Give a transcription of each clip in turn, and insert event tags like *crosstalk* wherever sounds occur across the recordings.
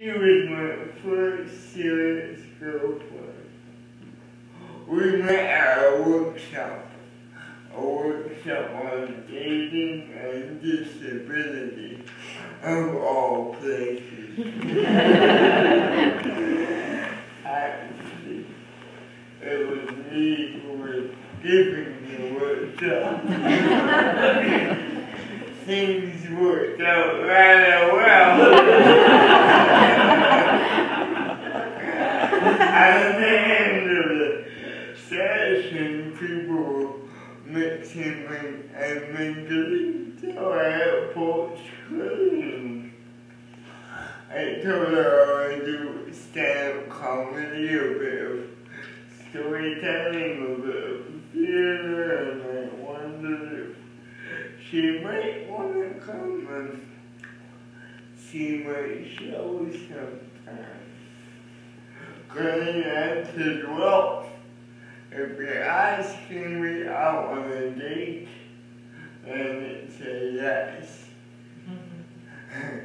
She was my first serious girlfriend. We met at a workshop, a workshop on dating and disability, of all places. *laughs* Actually, it was me who was giving the workshop. *laughs* Things worked out rather well. At the end of the session, people mixing and mingling till airport screamed. I told her I do stand-up comedy, a bit of storytelling, a bit of theater, and I wondered if she might want to come and see my show sometime. Granny answered, well, if you're asking me out on a date, then it's a yes. *laughs*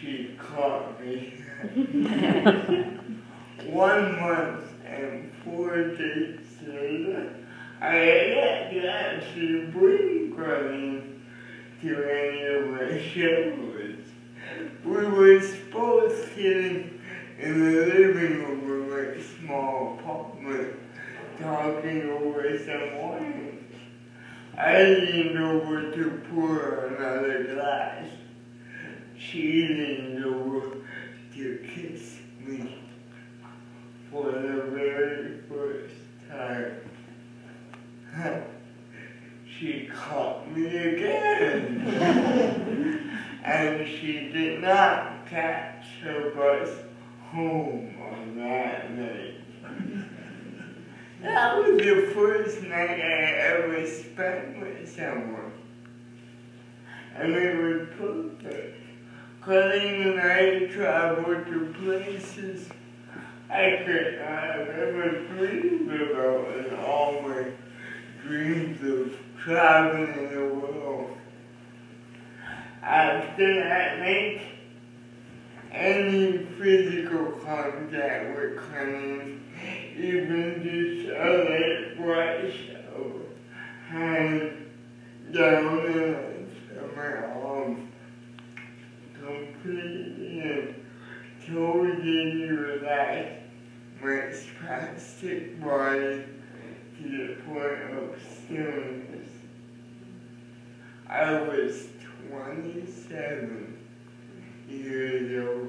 she caught me. *laughs* One month and four days later, I had to actually bring Granny to any of my shows. We were both sitting in the living room of my small apartment, talking over some wine. I leaned over to pour another glass. She leaned over to kiss me for the very first time. *laughs* she caught me again. *laughs* and she did not catch her bus home on that night. That was the first night I ever spent with someone. And it was perfect. Colleen and I traveled to places I could not have ever dreamed about in all my dreams of traveling in the world. After that night, any physical contact with Colleen, even just a light brush of hand down into my arm, completely and totally relaxed my spastic body to the point of stillness. I was 27一月就